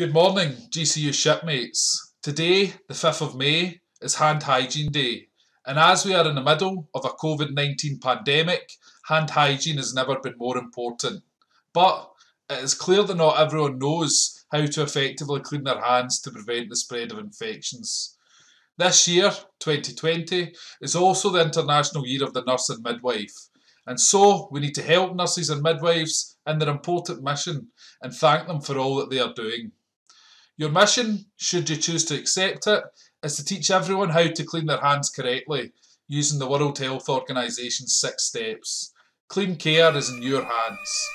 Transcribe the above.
Good morning, GCU shipmates. Today, the 5th of May, is Hand Hygiene Day, and as we are in the middle of a COVID 19 pandemic, hand hygiene has never been more important. But it is clear that not everyone knows how to effectively clean their hands to prevent the spread of infections. This year, 2020, is also the International Year of the Nurse and Midwife, and so we need to help nurses and midwives in their important mission and thank them for all that they are doing. Your mission, should you choose to accept it, is to teach everyone how to clean their hands correctly using the World Health Organization's six steps. Clean care is in your hands.